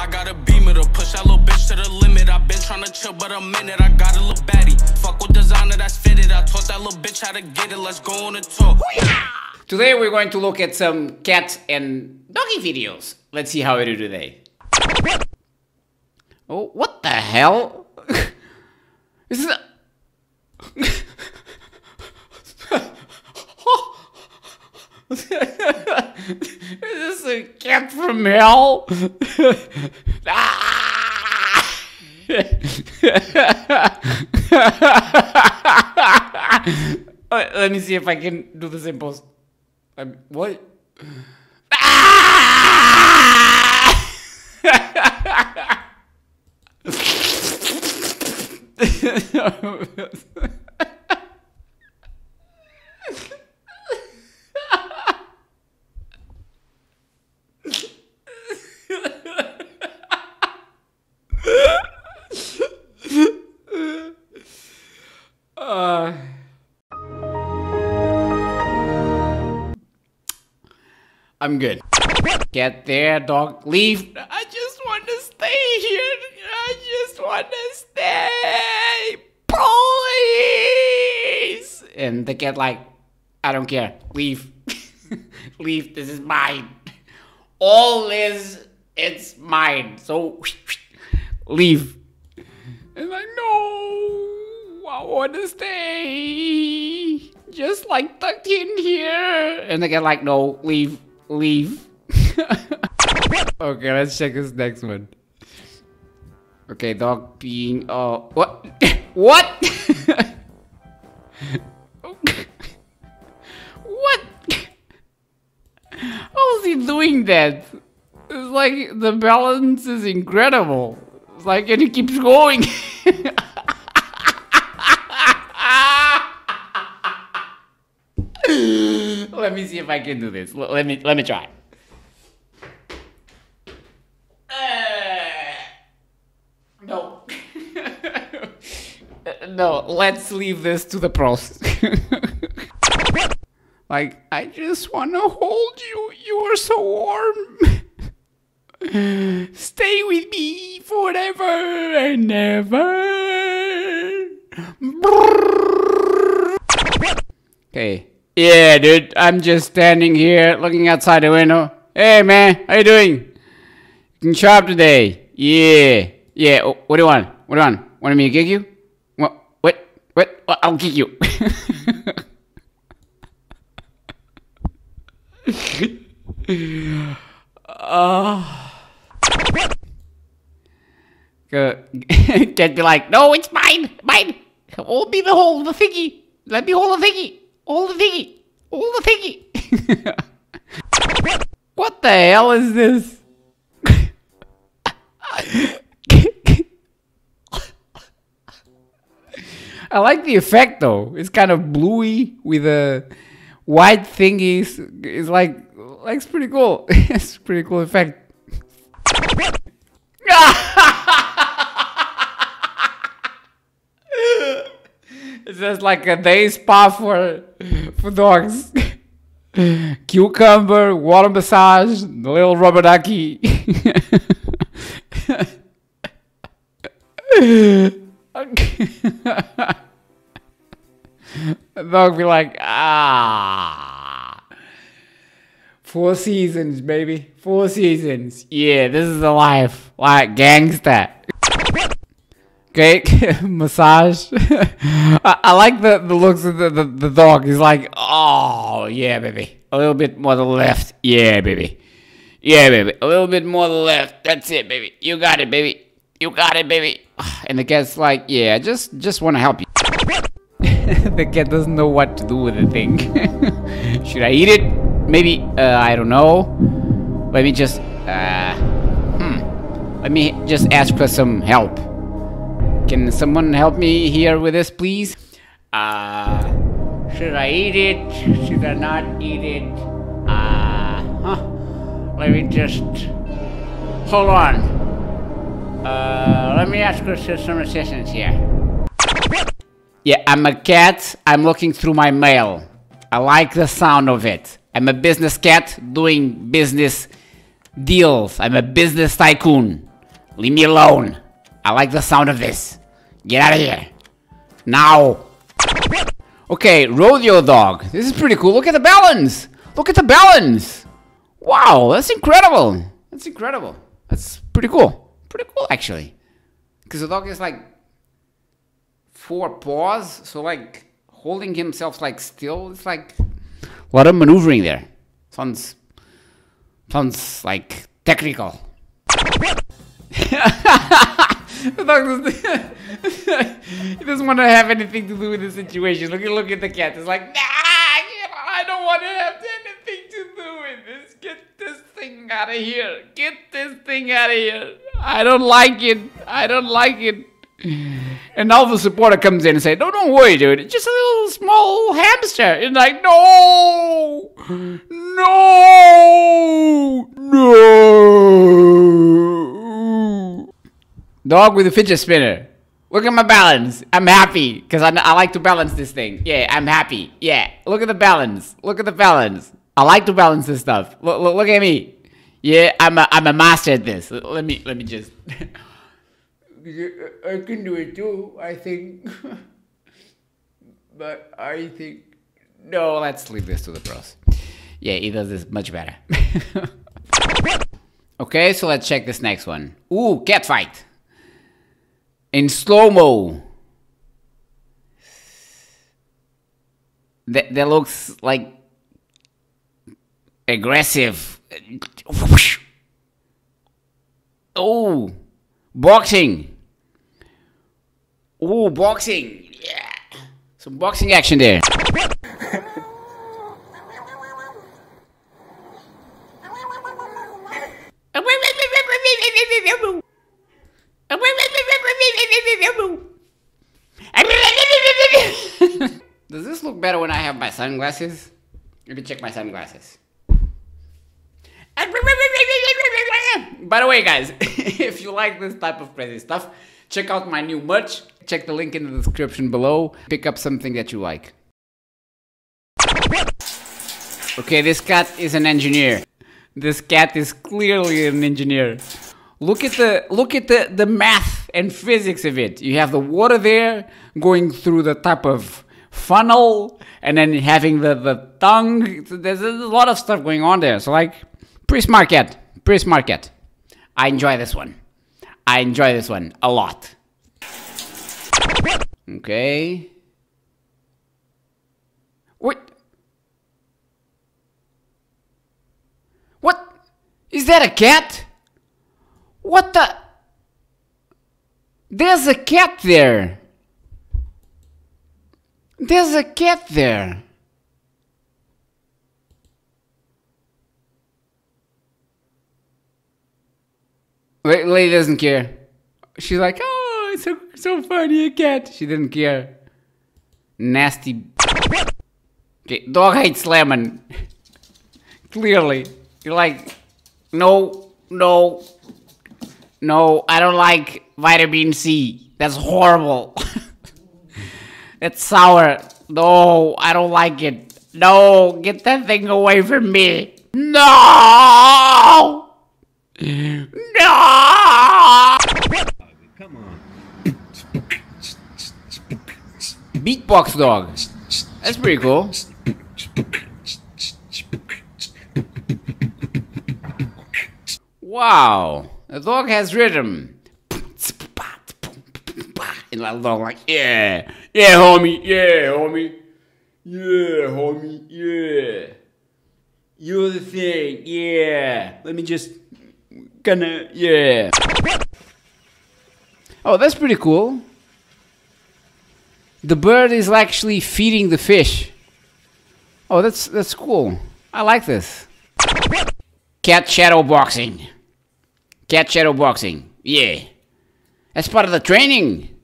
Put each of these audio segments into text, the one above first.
I got a beamer to push that little bitch to the limit. i been trying to chill, but a minute. I got a little baddie. Fuck with designer that's fitted. I taught that little bitch how to get it. Let's go on a tour. Today we're going to look at some cat and doggy videos. Let's see how we do today. Oh, what the hell? this is a... is this a cat from hell? Ah! Let me see if I can do the same pose. I'm, what? I'm good. Get there, dog. Leave. I just want to stay here. I just want to stay. Please. And the cat like, I don't care. Leave. Leave. This is mine. All is, it's mine. So, leave. And like, no, I want to stay. Just like tucked in here. And the cat like, no, leave leave. okay, let's check this next one. Okay, dog being Oh, what what what how is he doing that? It's like the balance is incredible. It's like and he keeps going. Me see if I can do this. Let me let me try. Uh, no. no, let's leave this to the pros. like, I just want to hold you. You are so warm. Stay with me forever and ever. Okay. Yeah, dude. I'm just standing here looking outside the window. Hey, man. How you doing? You can shop today. Yeah. Yeah. Oh, what do you want? What do you want? Want me to kick you? What? What? What? I'll kick you. uh, Can't be like, no, it's mine, mine. Hold me the hold the thingy. Let me hold the thingy. Hold the thingy. All the thingy. what the hell is this? I like the effect though. It's kind of bluey with a white thingies. It's like, like it's pretty cool. it's pretty cool effect. Ah! It's just like a day spa for for dogs. Cucumber, water massage, little rubber ducky. dog be like, ah. Four seasons, baby. Four seasons. Yeah, this is the life. Like gangster. Okay, massage. I, I, like the, the looks of the, the, the dog. He's like, oh, yeah, baby. A little bit more to the left. Yeah, baby. Yeah, baby. A little bit more to the left. That's it, baby. You got it, baby. You got it, baby. And the cat's like, yeah, just just want to help you. the cat doesn't know what to do with the thing. Should I eat it? Maybe, uh, I don't know. Let me just, uh, hmm. Let me just ask for some help. Can someone help me here with this, please? Uh, should I eat it? Should I not eat it? Uh, huh. Let me just, hold on. Uh, let me ask for some assistance here. Yeah, I'm a cat. I'm looking through my mail. I like the sound of it. I'm a business cat doing business deals. I'm a business tycoon. Leave me alone. I like the sound of this. Get out of here. Now. Okay, rodeo dog. This is pretty cool. Look at the balance. Look at the balance. Wow, that's incredible. That's incredible. That's pretty cool. Pretty cool, actually. Because the dog is like four paws, so like holding himself like still. It's like a lot of maneuvering there. Sounds sounds like technical. dog doesn't, he doesn't want to have anything to do with the situation. Look at look at the cat. It's like, nah, I don't want to have anything to do with this. Get this thing out of here. Get this thing out of here. I don't like it. I don't like it. And all the supporter comes in and say, "No, don't worry, dude. It's just a little small hamster." And like, no, no, no. Dog with a fidget spinner. Look at my balance. I'm happy because I, I like to balance this thing. Yeah, I'm happy. Yeah, look at the balance. Look at the balance. I like to balance this stuff. Look, look, look at me. Yeah, I'm a, I'm a master at this. Let me let me just. I can do it too. I think. but I think no. Let's leave this to the pros. Yeah, he does this much better. okay, so let's check this next one. Ooh, cat fight in slow mo. That that looks like aggressive. Oh, boxing. Oh, boxing. Yeah, some boxing action there. Does this look better when I have my sunglasses? Let me check my sunglasses. By the way, guys, if you like this type of crazy stuff, check out my new merch. Check the link in the description below. Pick up something that you like. Okay, this cat is an engineer. This cat is clearly an engineer. Look at the look at the, the math and physics of it. You have the water there going through the type of funnel and then having the, the tongue. There's, a lot of stuff going on there. So like pretty smart cat. Pretty smart cat. I enjoy this one. I enjoy this one a lot. Okay. What? What? Is that a cat? What the? There's a cat there. There's a cat there. La- Lady doesn't care. She's like, oh, it's so so funny, a cat. She didn't care. Nasty. Okay, dog hates lemon. Clearly, you're like, no, no, no. I don't like vitamin C. That's horrible. it's sour. No, I don't like it. No, get that thing away from me. No. No! Come on. Beatbox dog. That's pretty cool. Wow. The dog has rhythm. And the dog like, yeah. Yeah, homie. Yeah, homie. Yeah, homie. Yeah. You're the thing. Yeah. Let me just gonna yeah. Oh, that's pretty cool. The bird is actually feeding the fish. Oh, that's that's cool. I like this. Cat shadow boxing. Cat shadow boxing. Yeah. That's part of the training.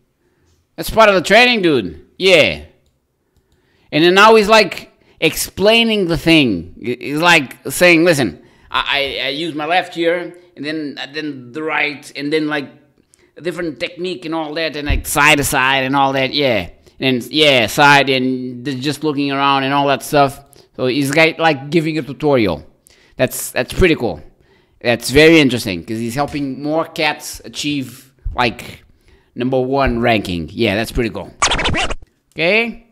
That's part of the training, dude. Yeah. And then now he's like explaining the thing. He's like saying, listen, I, I, I use my left here, and then and then the right, and then like a different technique and all that, and like side to side and all that. Yeah, and yeah, side and just looking around and all that stuff. So he's like, like giving a tutorial. That's that's pretty cool. That's very interesting because he's helping more cats achieve like number one ranking. Yeah, that's pretty cool. Okay.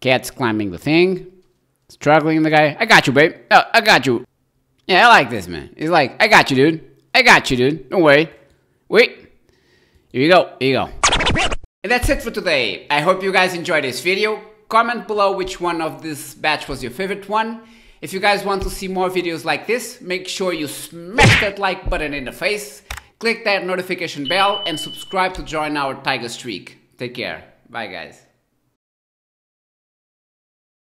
Cat's climbing the thing. Struggling the guy. I got you, babe. Oh, I got you. Yeah, I like this, man. He's like, I got you, dude. I got you, dude. Don't worry. Wait. Here you go. Here you go. And that's it for today. I hope you guys enjoyed this video. Comment below which one of this batch was your favorite one. If you guys want to see more videos like this, make sure you smash that like button in the face, click that notification bell and subscribe to join our Tiger Streak. Take care. Bye guys.